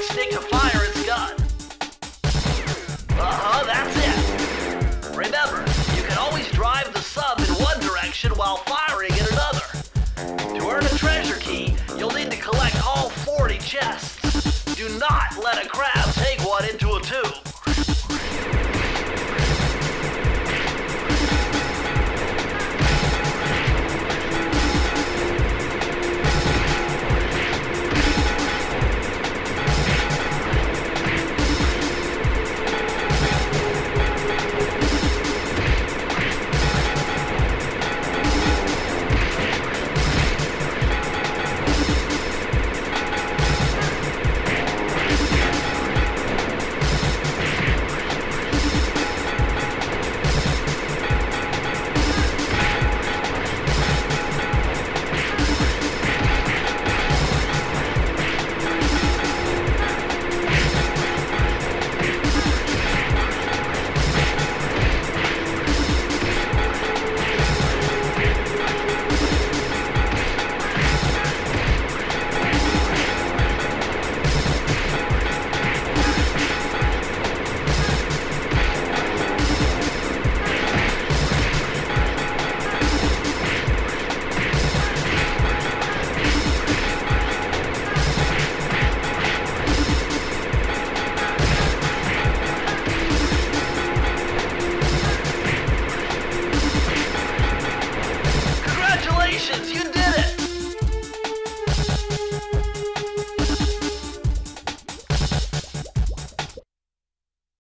analog stick to fire its gun. Uh-huh, that's it. Remember, you can always drive the sub in one direction while firing in another. To earn a treasure key, you'll need to collect all 40 chests. Do not let a crab Congratulations, you did